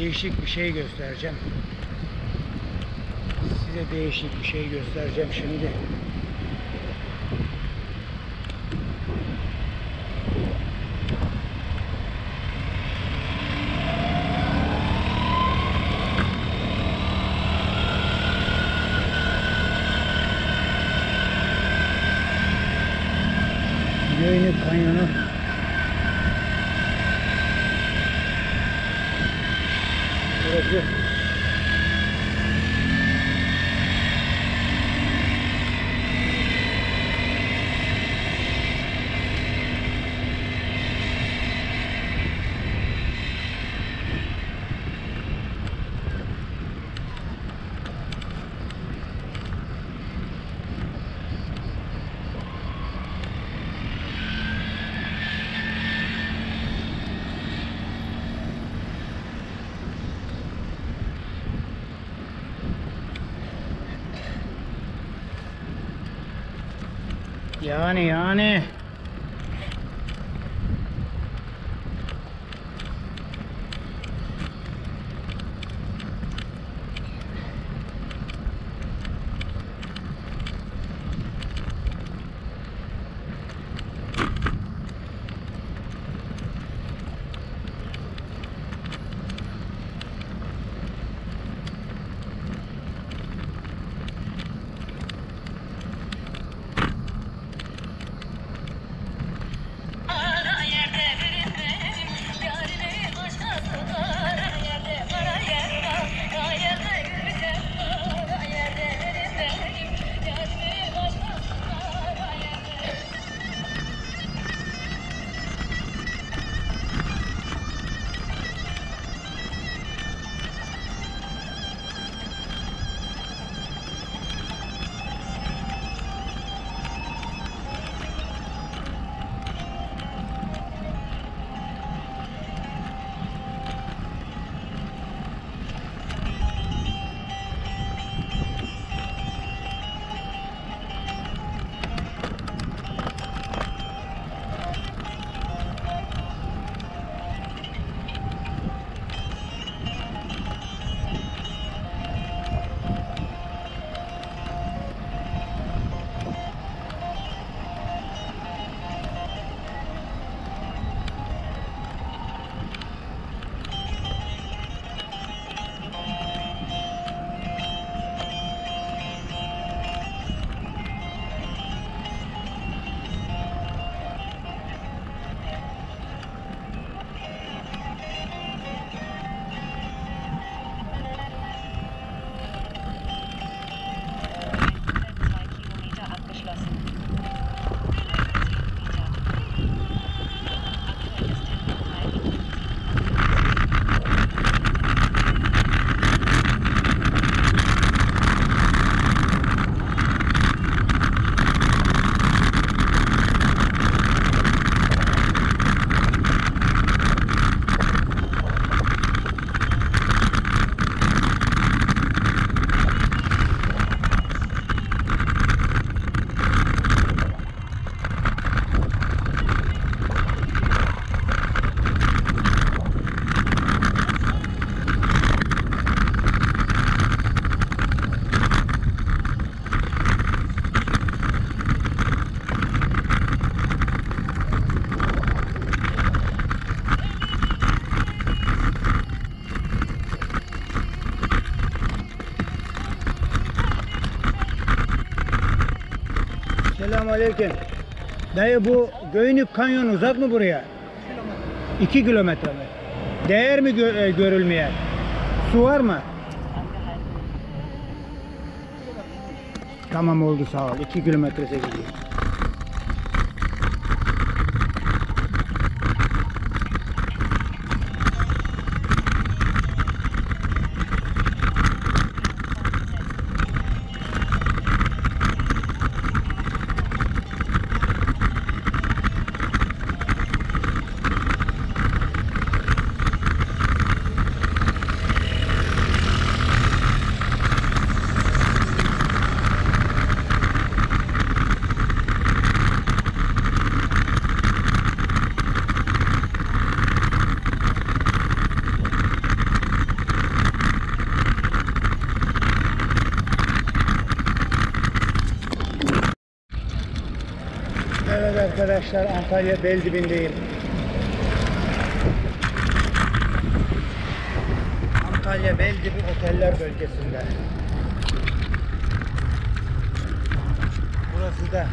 değişik bir şey göstereceğim. Size değişik bir şey göstereceğim şimdi. Göynük Kanyonu. Burası yani yani Selamünaleyküm. Dayı bu Göynük Kanyon uzak mı buraya? 2 kilometre mi? Değer mi gö- e, görülmeye? Su var mı? Tamam oldu sağ ol. 2 kilometrese gidiyor. Arkadaşlar Antalya Beldibindeyim. Antalya Beldibi Oteller bölgesinde. Burası da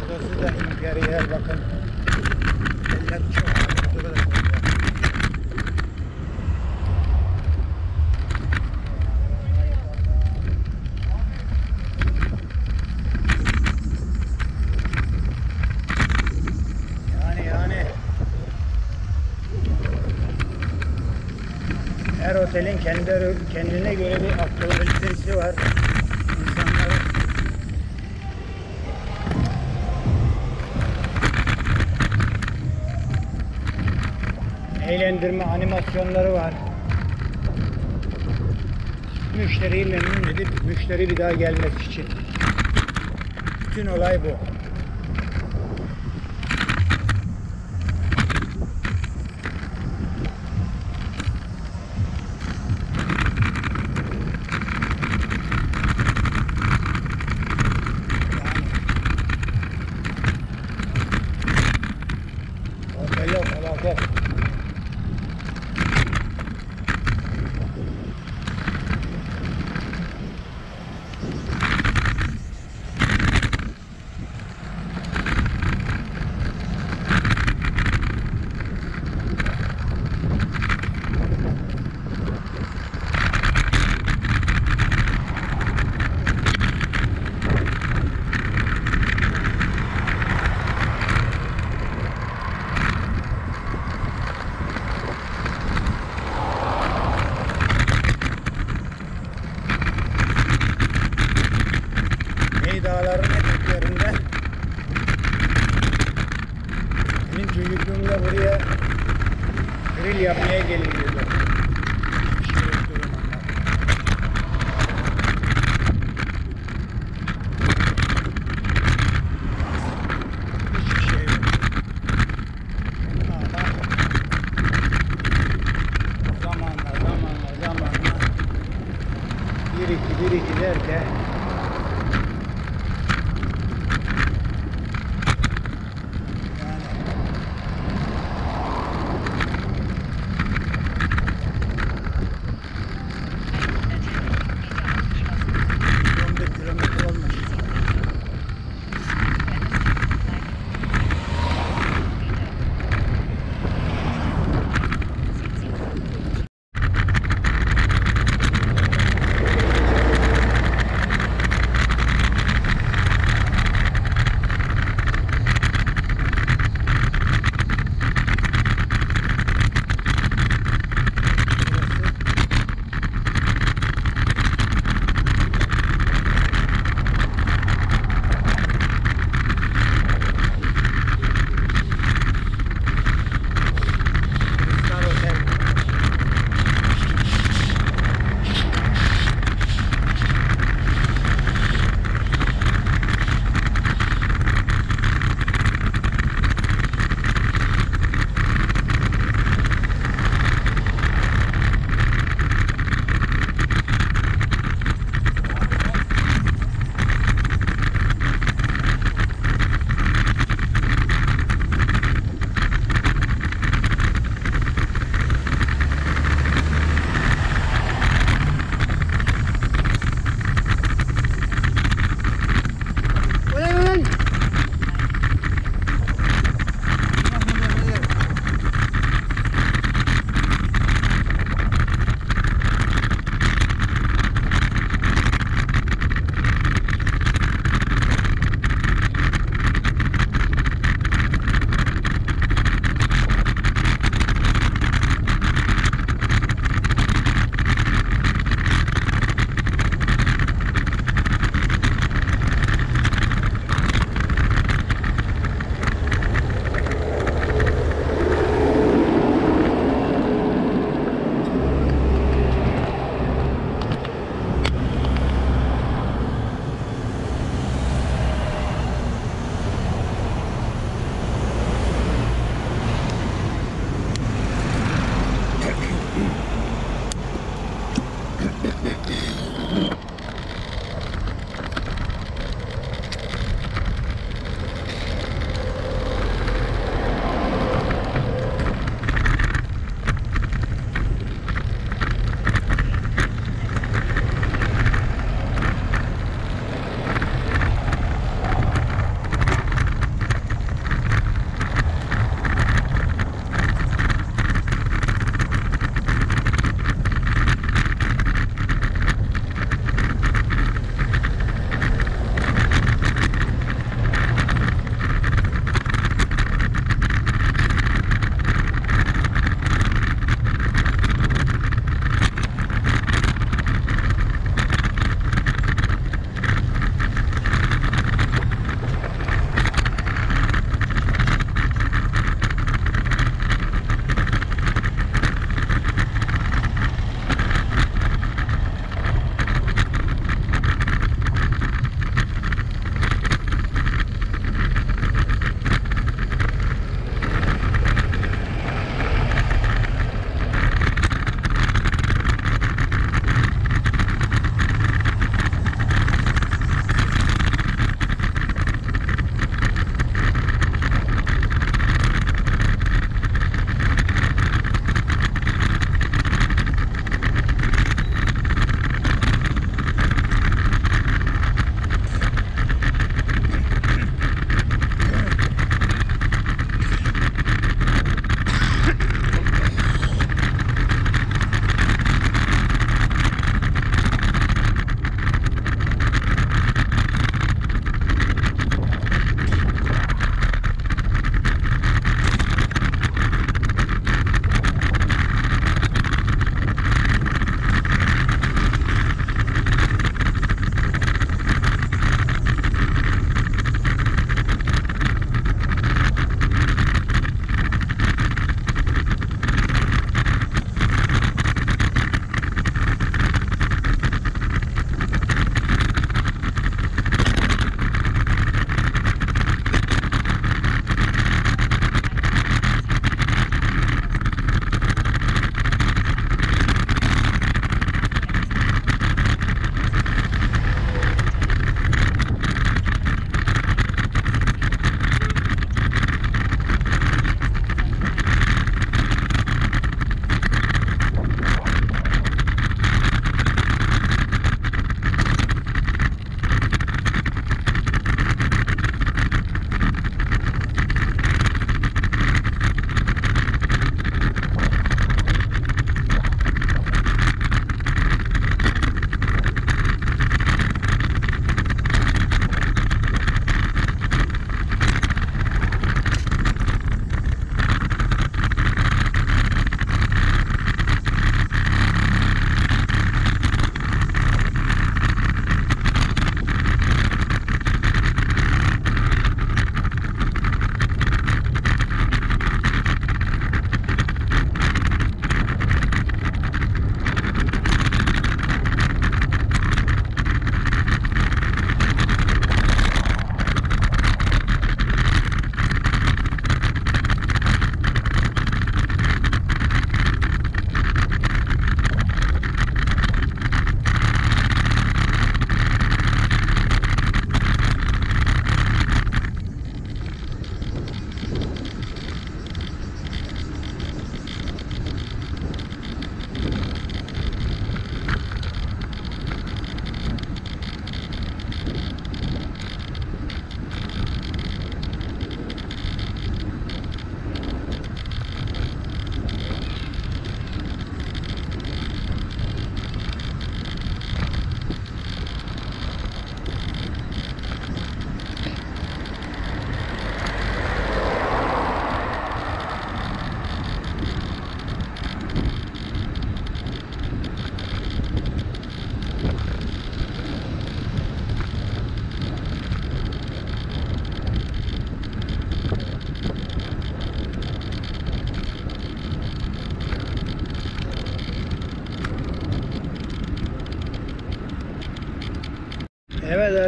Burası da Imperial bakın. Oteller çok burada da koyuyor. Yani yani her otelin kendi kendine göre bir aktivitesi var. Eğlendirme animasyonları var. Müşteriyi memnun edip müşteri bir daha gelmek için. Bütün olay bu.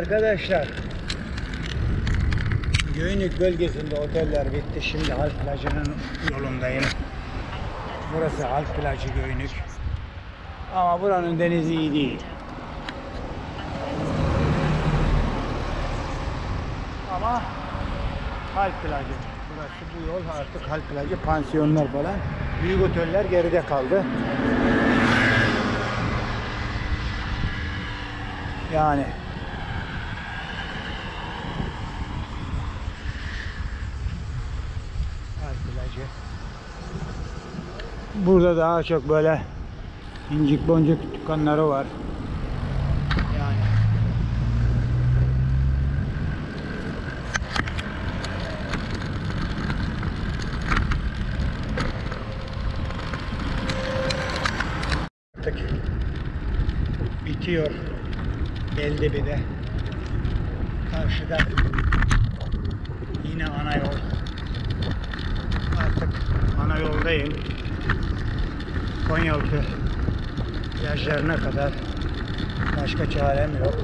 Arkadaşlar. Göynük bölgesinde oteller bitti. Şimdi Halk Plajı'nın yolundayım. Burası Halk Plajı Göynük. Ama buranın denizi iyi değil. Ama Halk Plajı. Burası bu yol artık Halk Plajı. Pansiyonlar falan. Büyük oteller geride kaldı. Yani Plajı. Burada daha çok böyle incik boncuk dükkanları var. Yani artık bitiyor. Elde bir de karşıda yine ana yol. Artık ana yoldayım. Konyaaltı plajlarına kadar başka çarem yok.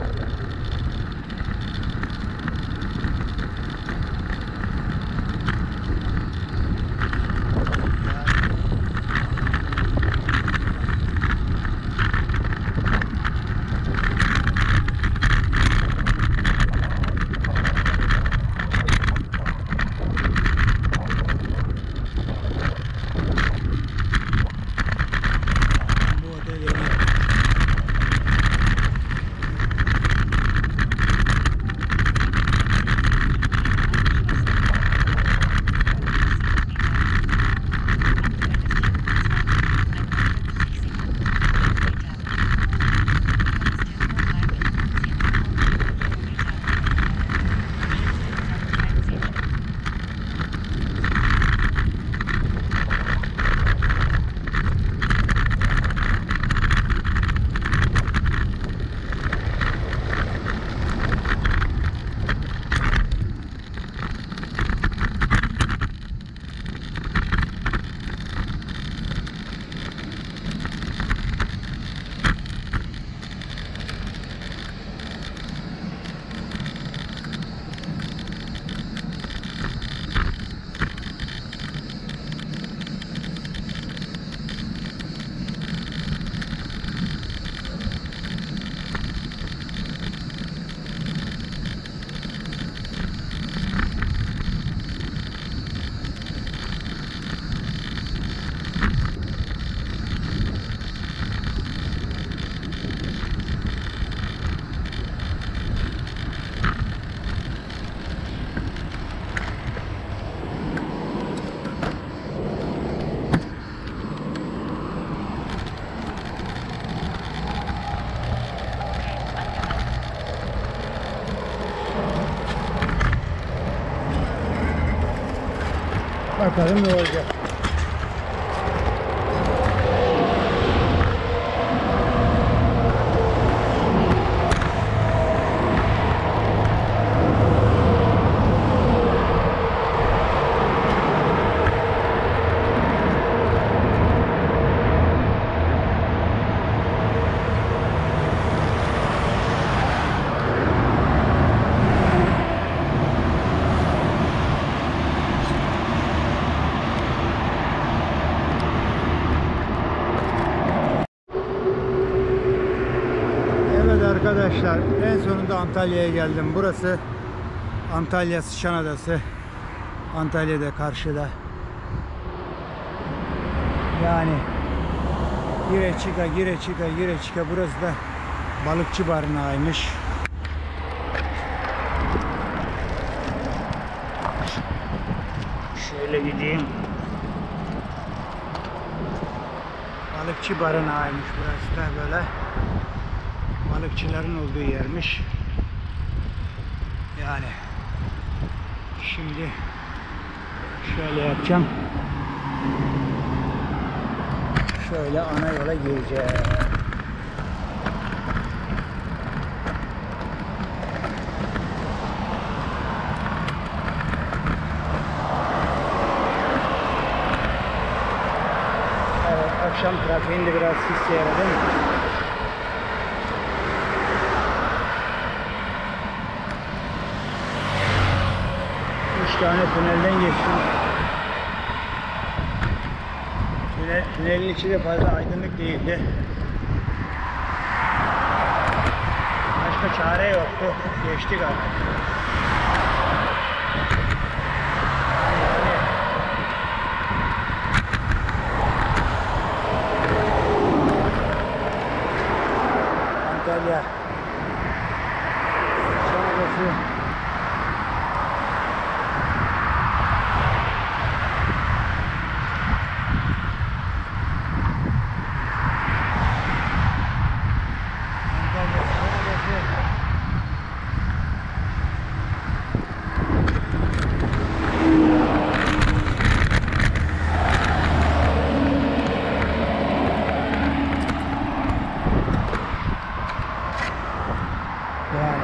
Bakalım ne olacak. Evet arkadaşlar en sonunda Antalya'ya geldim. Burası Antalya Sıçan Adası. Antalya'da karşıda. Yani gire çıka gire çıka gire çıka burası da balıkçı barınağıymış. Şöyle gideyim. Balıkçı barınağıymış burası da böyle balıkçıların olduğu yermiş. Yani şimdi şöyle yapacağım. Şöyle ana yola gireceğim. Akşam trafiğinde biraz sis tane tünelden geçtim. Tünel, tünelin içi de fazla aydınlık değildi. Başka çare yoktu. Geçtik artık. Yani Antalya. Şarkısı. Antalya Şarkısı. Yani.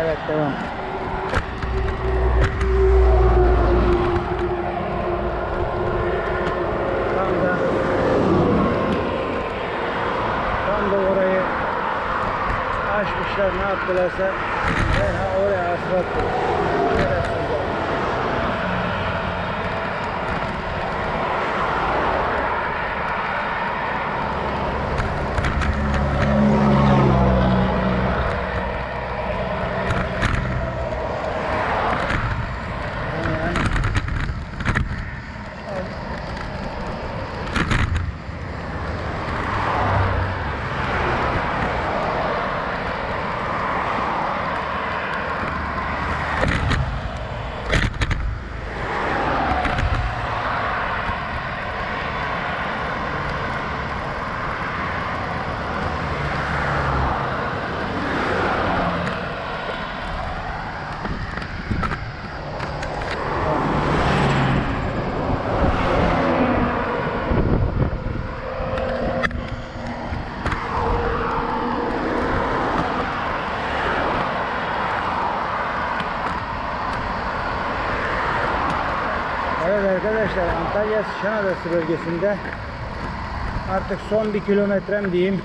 Evet devam. Tam da tam da orayı açmışlar ne yaptılarsa ben ha oraya asfalt koydum. Şerefsizler. Yani, yani. Evet Antalya Şanadası bölgesinde artık son bir kilometrem diyeyim.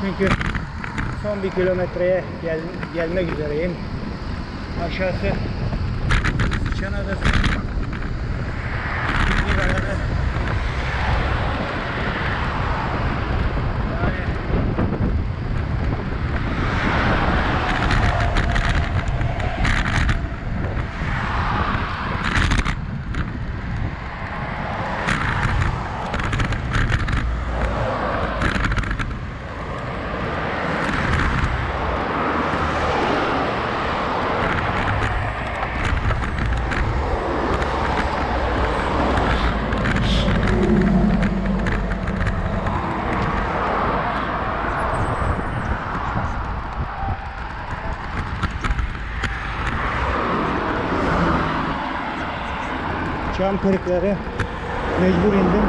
Çünkü son bir kilometreye gel, gelmek üzereyim. Aşağısı bir arada yani Çam kırıkları mecbur indim.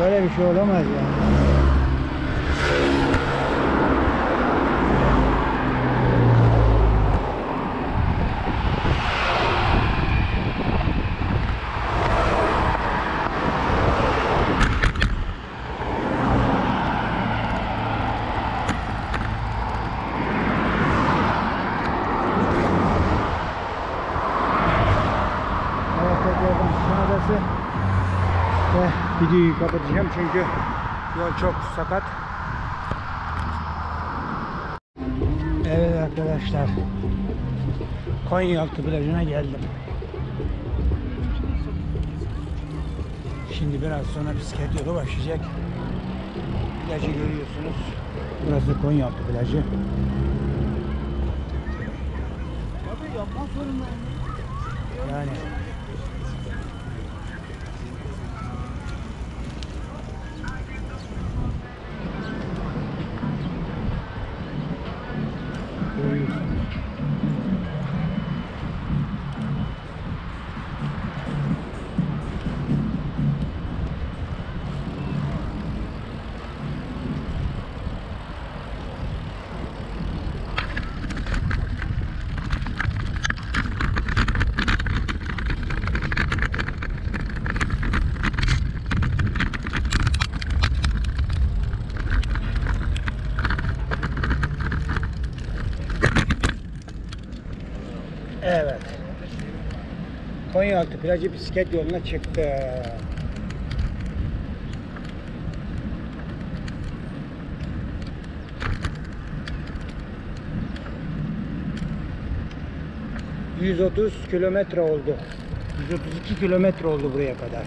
Böyle bir şey olamaz yani. Evet tekrardan Şanadası ve videoyu kapatacağım çünkü yol çok sakat. Evet arkadaşlar Konyaaltı plajına geldim. Şimdi biraz sonra bisiklet yolu başlayacak. Plajı görüyorsunuz. Burası Konyaaltı plajı. Yani Evet. Konyaaltı plajı bisiklet yoluna çıktı. ...130 kilometre oldu. 132 kilometre oldu buraya kadar.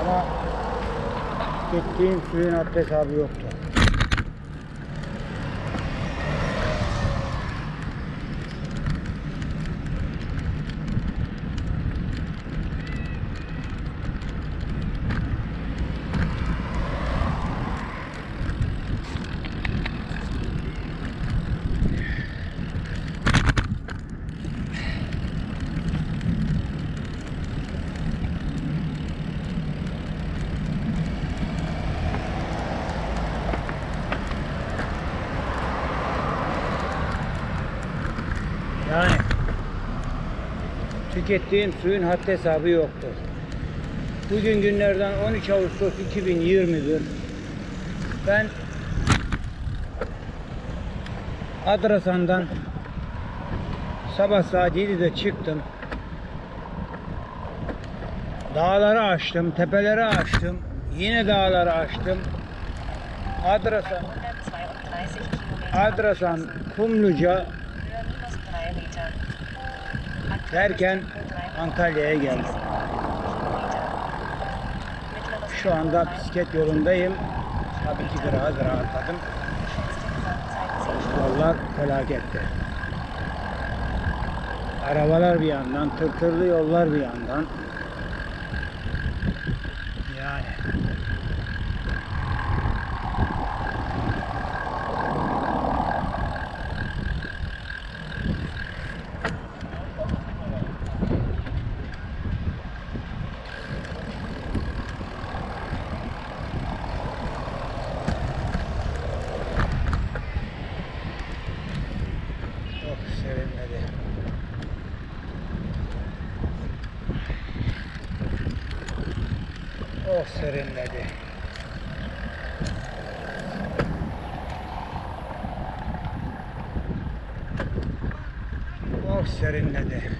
Ama gittiğim suyun haddi hesabı yoktu. Yani tükettiğim suyun haddi hesabı yoktu. Bugün günlerden 13 Ağustos 2021 ben Adrasan'dan sabah saat 7'de çıktım. Dağları aştım, tepeleri aştım, yine dağları aştım. Adrasan, 132 Kilometer. Adrasan, Kumluca derken Antalya'ya geldim. Şu anda bisiklet yolundayım. Tabii ki biraz rahatladım. Yollar felaketti. Arabalar bir yandan, tırtırlı yollar bir yandan. Yani. Çok serinledi. Serinledi. Oh serinledi.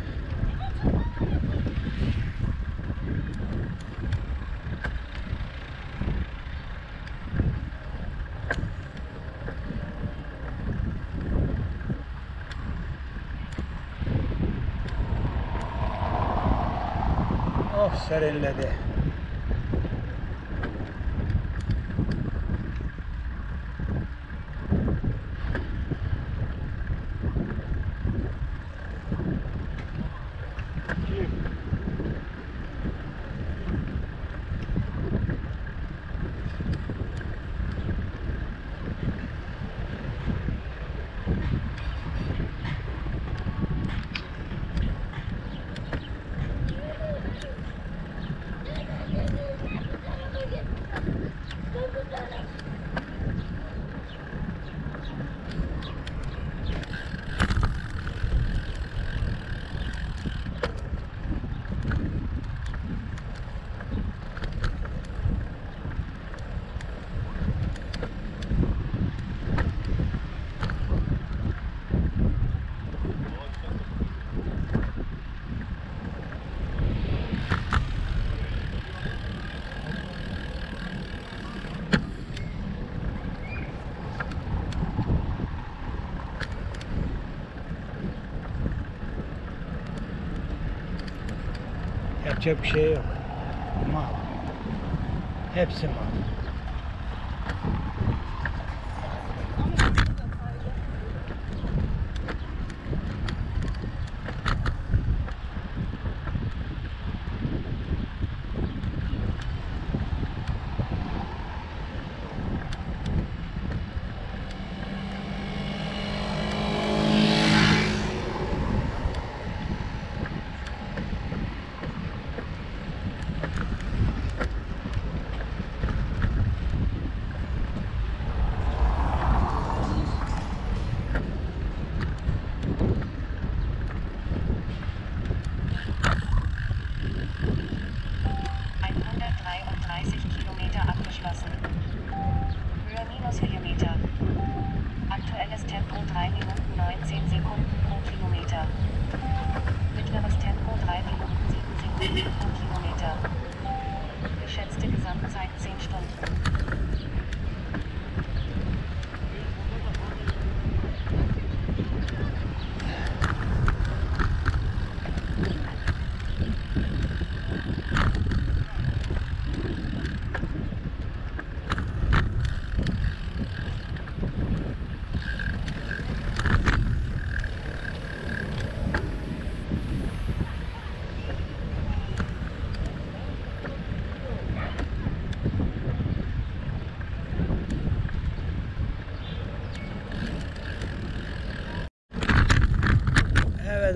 Oh serinledi. Yapacak bir şey yok. Mal. Hepsi.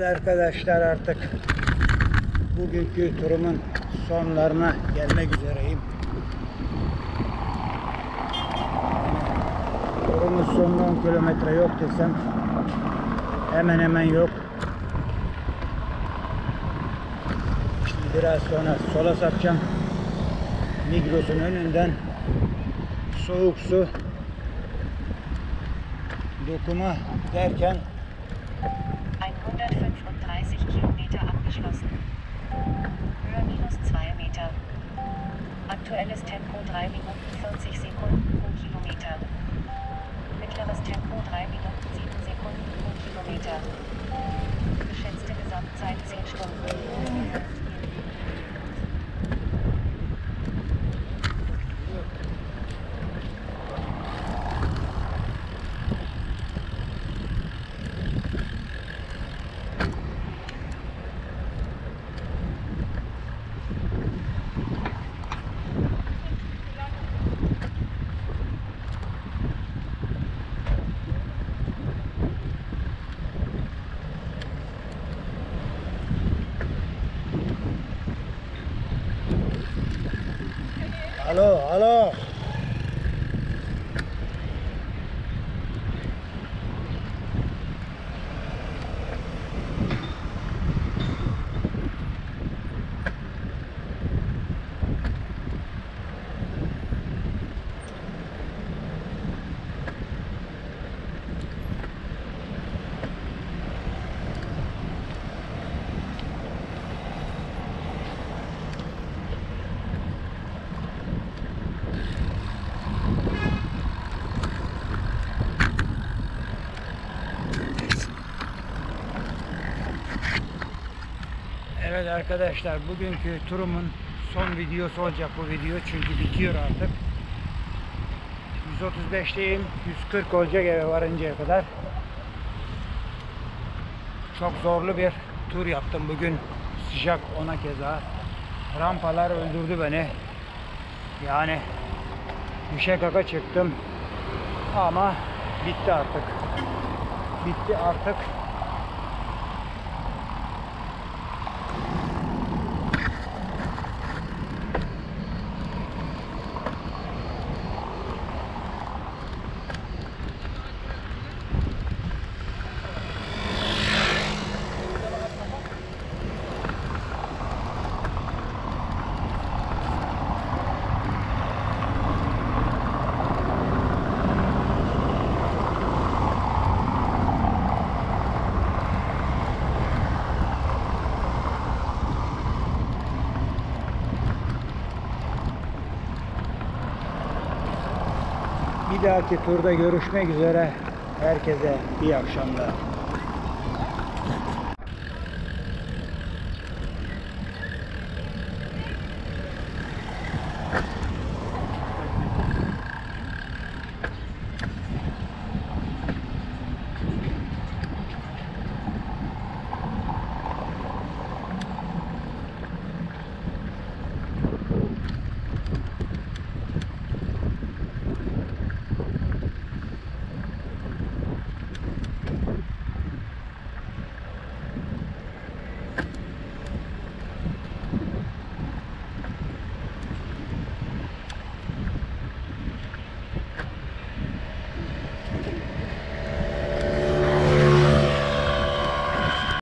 Evet arkadaşlar artık bugünkü turumun sonlarına gelmek üzereyim. Turumun sonunda 10 kilometre yok desem hemen hemen yok. Biraz sonra sola sapacağım. Migros'un önünden soğuk su dokuma derken Gotcha. Evet arkadaşlar bugünkü turumun son videosu olacak bu video çünkü bitiyor artık. 135'teyim. 140 olacak eve varıncaya kadar. Çok zorlu bir tur yaptım bugün. Sıcak ona keza. Rampalar öldürdü beni. Yani düşe kaka çıktım. Ama bitti artık. Bitti artık. Bir dahaki turda görüşmek üzere. Herkese iyi akşamlar.